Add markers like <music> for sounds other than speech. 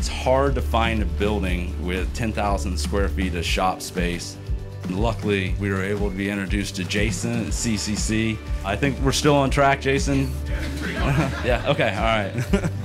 It's hard to find a building with 10,000 square feet of shop space. Luckily, we were able to be introduced to Jason at CCC. I think we're still on track, Jason. yeah, <laughs> okay, all right. <laughs>